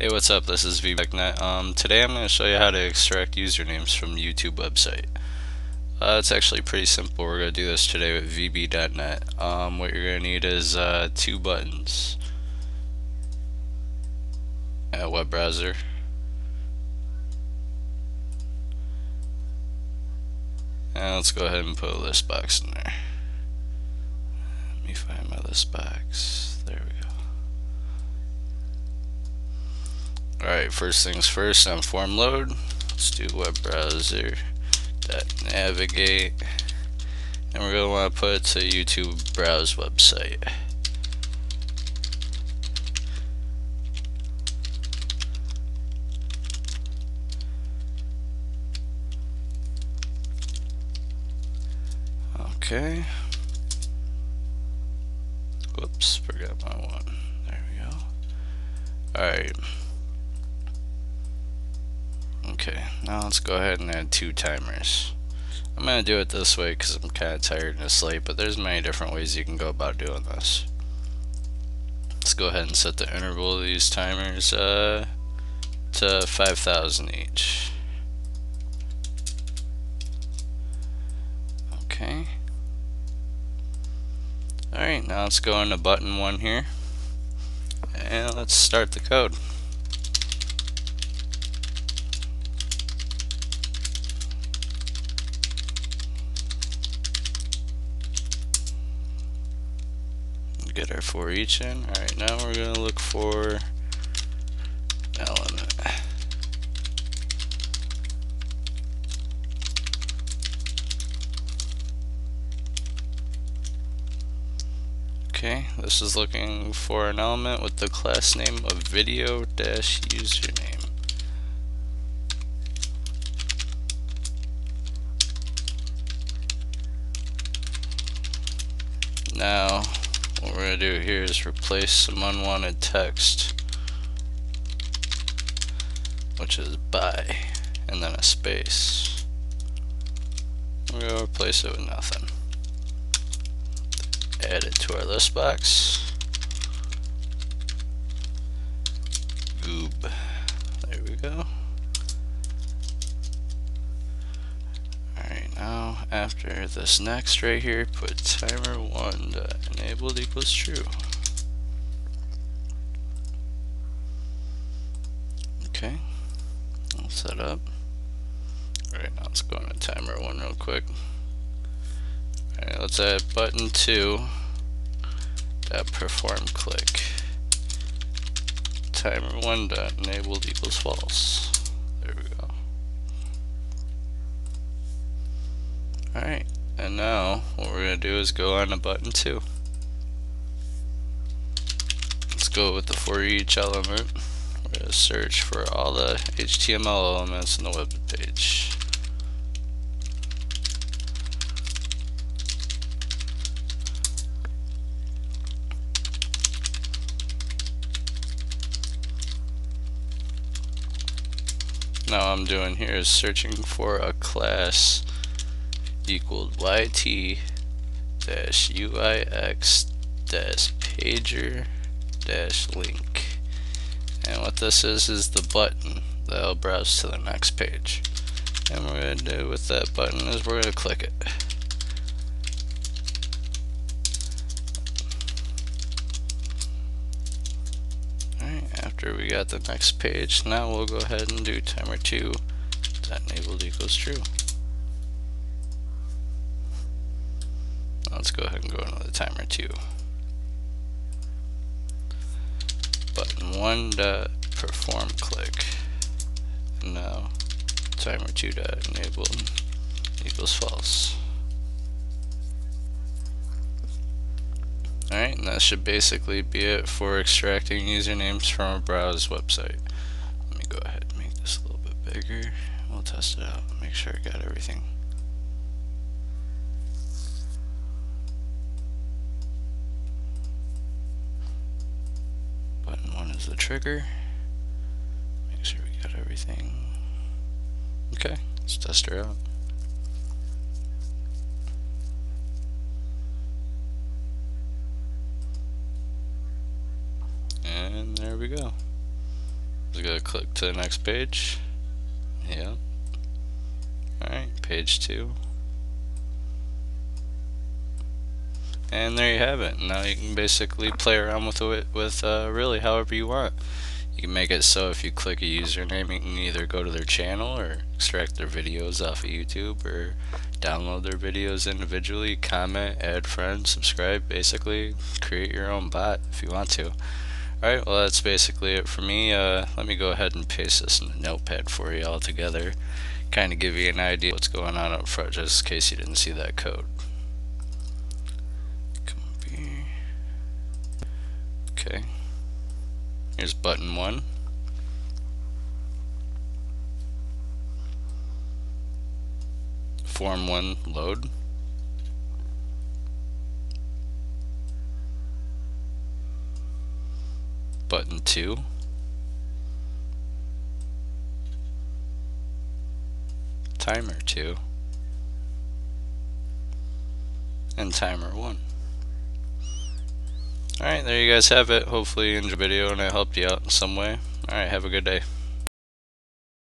Hey, what's up? This is vBTechNet. Um, today I'm going to show you how to extract usernames from YouTube website. Uh, it's actually pretty simple. We're going to do this today with VB.net. Um, what you're going to need is uh, two buttons. A web browser. And let's go ahead and put a list box in there. Let me find my list box. There we go. Alright, first things first on form load, let's do web browser navigate and we're going to want to put it to YouTube browse website. Okay. Whoops, forgot my one. There we go. Alright. Okay, now let's go ahead and add two timers. I'm going to do it this way because I'm kind of tired and asleep, but there's many different ways you can go about doing this. Let's go ahead and set the interval of these timers uh, to 5,000 each. Okay. Alright, now let's go into button 1 here. And let's start the code. Get our for each in. Alright, now we're going to look for element. Okay, this is looking for an element with the class name of video dash username. Now, what we're going to do here is replace some unwanted text, which is by, and then a space. We're going to replace it with nothing. Add it to our list box. Goob. There we go. now after this next right here put timer one enabled equals true. Okay I'll set up. Alright now let's go on to timer one real quick. Alright let's add button two that perform click. Timer one dot enabled equals false Alright, and now what we're going to do is go on to button 2. Let's go with the for each element. We're going to search for all the HTML elements in the web page. Now I'm doing here is searching for a class equaled yt dash uix dash pager dash link. And what this is is the button that'll browse to the next page. And what we're going to do with that button is we're going to click it. Alright, after we got the next page now we'll go ahead and do timer 2 that enabled equals true let's go ahead and go into the timer 2. Button 1 dot perform click. Now timer 2 dot enable equals false. Alright, and that should basically be it for extracting usernames from a browse website. Let me go ahead and make this a little bit bigger. We'll test it out make sure I got everything. Is the trigger. Make sure we got everything. Okay, let's test her out. And there we go. Just gonna click to the next page. Yep. Alright, page two. And there you have it. Now you can basically play around with it with uh, really however you want. You can make it so if you click a username, you can either go to their channel or extract their videos off of YouTube or download their videos individually, comment, add friends, subscribe, basically create your own bot if you want to. Alright, well that's basically it for me. Uh, let me go ahead and paste this in the notepad for you all together. Kind of give you an idea what's going on up front just in case you didn't see that code. Okay. Here's button one. Form one load. Button two. Timer two. And timer one. Alright, there you guys have it. Hopefully you enjoyed the video and I helped you out in some way. Alright, have a good day.